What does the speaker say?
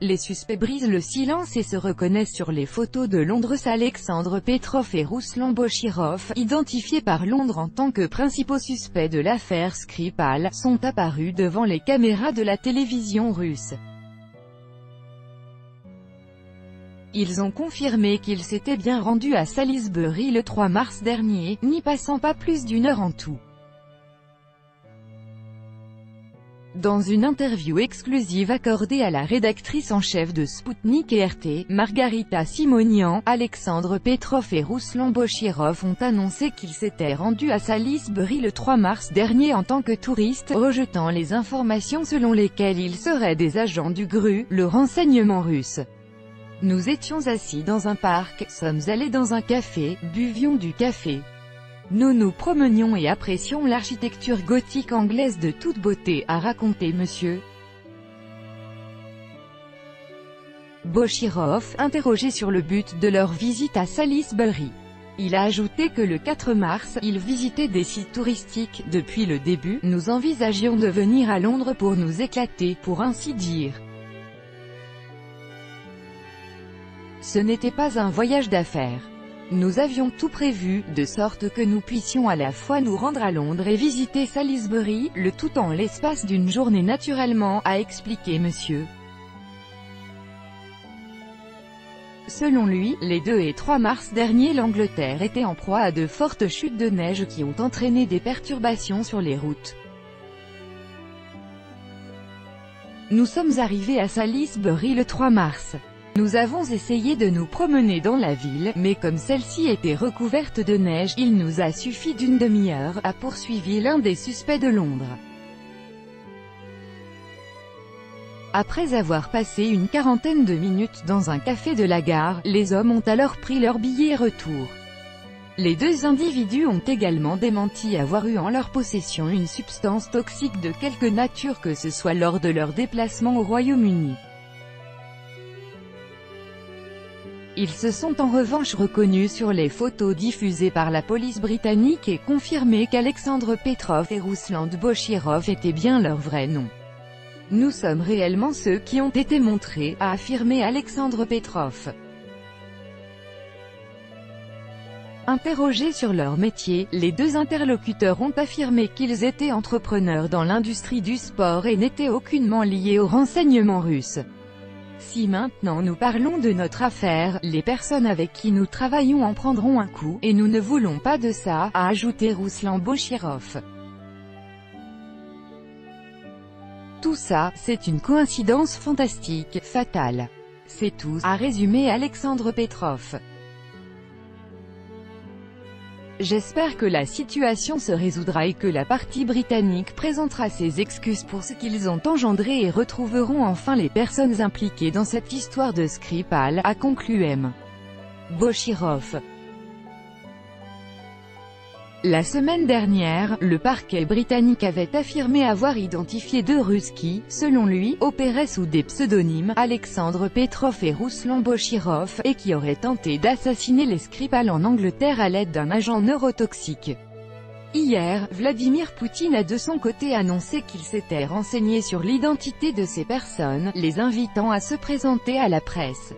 Les suspects brisent le silence et se reconnaissent sur les photos de Londres Alexandre Petrov et Ruslan Bochirov, identifiés par Londres en tant que principaux suspects de l'affaire Skripal, sont apparus devant les caméras de la télévision russe. Ils ont confirmé qu'ils s'étaient bien rendus à Salisbury le 3 mars dernier, n'y passant pas plus d'une heure en tout. Dans une interview exclusive accordée à la rédactrice en chef de Sputnik et RT, Margarita Simonian, Alexandre Petrov et Ruslan Bochirov ont annoncé qu'ils s'étaient rendus à Salisbury le 3 mars dernier en tant que touristes, rejetant les informations selon lesquelles ils seraient des agents du GRU, le renseignement russe. Nous étions assis dans un parc, sommes allés dans un café, buvions du café. Nous nous promenions et apprécions l'architecture gothique anglaise de toute beauté, a raconté monsieur. Bochirov, interrogé sur le but de leur visite à Salisbury. Il a ajouté que le 4 mars, ils visitaient des sites touristiques. Depuis le début, nous envisagions de venir à Londres pour nous éclater, pour ainsi dire. Ce n'était pas un voyage d'affaires. Nous avions tout prévu, de sorte que nous puissions à la fois nous rendre à Londres et visiter Salisbury, le tout en l'espace d'une journée naturellement, a expliqué monsieur. Selon lui, les 2 et 3 mars dernier l'Angleterre était en proie à de fortes chutes de neige qui ont entraîné des perturbations sur les routes. Nous sommes arrivés à Salisbury le 3 mars. Nous avons essayé de nous promener dans la ville, mais comme celle-ci était recouverte de neige, il nous a suffi d'une demi-heure, a poursuivi l'un des suspects de Londres. Après avoir passé une quarantaine de minutes dans un café de la gare, les hommes ont alors pris leur billet retour. Les deux individus ont également démenti avoir eu en leur possession une substance toxique de quelque nature que ce soit lors de leur déplacement au Royaume-Uni. Ils se sont en revanche reconnus sur les photos diffusées par la police britannique et confirmé qu'Alexandre Petrov et Rusland Bochirov étaient bien leurs vrais noms. Nous sommes réellement ceux qui ont été montrés, a affirmé Alexandre Petrov. Interrogés sur leur métier, les deux interlocuteurs ont affirmé qu'ils étaient entrepreneurs dans l'industrie du sport et n'étaient aucunement liés au renseignement russe. Si maintenant nous parlons de notre affaire, les personnes avec qui nous travaillons en prendront un coup, et nous ne voulons pas de ça, a ajouté Ruslan Bochirov. Tout ça, c'est une coïncidence fantastique, fatale. C'est tout, a résumé Alexandre Petrov. J'espère que la situation se résoudra et que la partie britannique présentera ses excuses pour ce qu'ils ont engendré et retrouveront enfin les personnes impliquées dans cette histoire de Skripal, a conclu M. Bochirov. La semaine dernière, le parquet britannique avait affirmé avoir identifié deux Russes qui, selon lui, opéraient sous des pseudonymes, Alexandre Petrov et Ruslan Bochirov, et qui auraient tenté d'assassiner les Skripal en Angleterre à l'aide d'un agent neurotoxique. Hier, Vladimir Poutine a de son côté annoncé qu'il s'était renseigné sur l'identité de ces personnes, les invitant à se présenter à la presse.